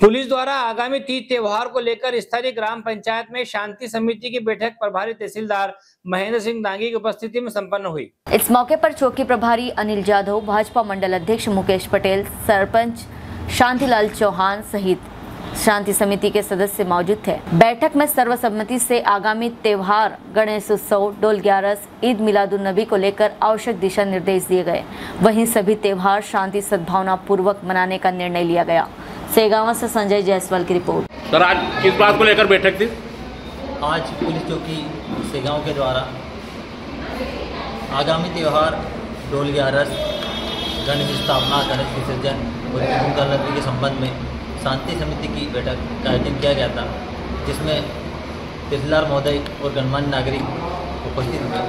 Police द्वारा आगामी तीज त्योहार को लेकर स्थानीय ग्राम पंचायत में शांति समिति की बैठक प्रभारी तहसीलदार महेंद्र सिंह दांगी की उपस्थिति में संपन्न हुई। इस मौके पर चौकी प्रभारी अनिल जाधव, भाजपा मंडल अध्यक्ष मुकेश पटेल, सरपंच शांतिलाल चौहान सहित शांति समिति के सदस्य मौजूद थे। बैठक में सर्वसम्मति से आगामी त्योहार, गणेश उत्सव, डोल ग्यारस, ईद मिलादुल नबी को लेकर आवश्यक दिशा निर्देश दिए गए। वहीं सभी त्योहार शांति सद्भावना पूर्वक मनाने का निर्णय लिया गया। सेगावा से संजय जायसवाल की रिपोर्ट। सर आज किस बात को लेकर बैठक थी? आज पुलिस चौकी सेगांव के द्वारा आगामी त्यौहार डोल ग्यारस गणेश स्थापना गणेश विसर्जन और उल के संबंध में शांति समिति की बैठक का आयोजन किया गया था जिसमें तहसीलदार महोदय और गणमान्य नागरिक उपस्थित हुए।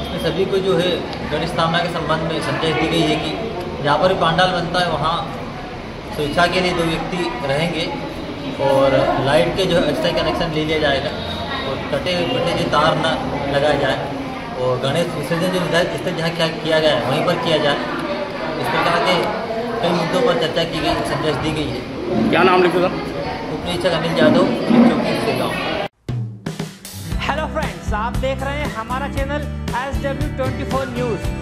इसमें सभी को जो है गणेश स्थापना के संबंध में संदेश दी गई है कि जहाँ पर भी पांडाल बनता है वहाँ स्वेच्छा के लिए दो व्यक्ति रहेंगे और लाइट के जो है अस्थायी कनेक्शन ले लिया जाएगा और कटे कटे जो तार न लगाया जाए और गणेश विसर्जन जो निर्धारित स्थल जहाँ क्या किया गया है वहीं पर किया जाए। इस प्रकार के कई मुद्दों पर चर्चा की गई संदेश दी गई है। क्या नाम लिखे सर? उपनिरीक्षक अनिल यादव चौकी से गाँव हेलो फ्रेंड्स आप देख रहे हैं हमारा channel S W twenty four news